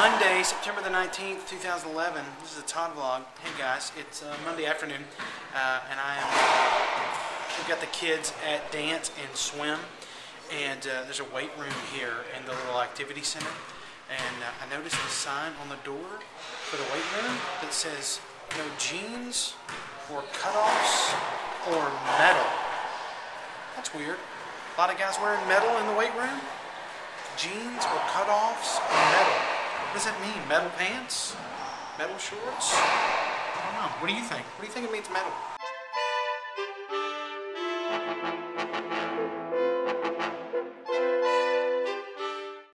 Monday, September the 19th, 2011. This is a Todd vlog. Hey guys, it's uh, Monday afternoon, uh, and I am. We've got the kids at dance and swim, and uh, there's a weight room here in the little activity center. And uh, I noticed a sign on the door for the weight room that says no jeans or cutoffs or metal. That's weird. A lot of guys wearing metal in the weight room. Jeans or cutoffs or metal does that mean? Metal pants? Metal shorts? I don't know. What do you think? What do you think it means metal?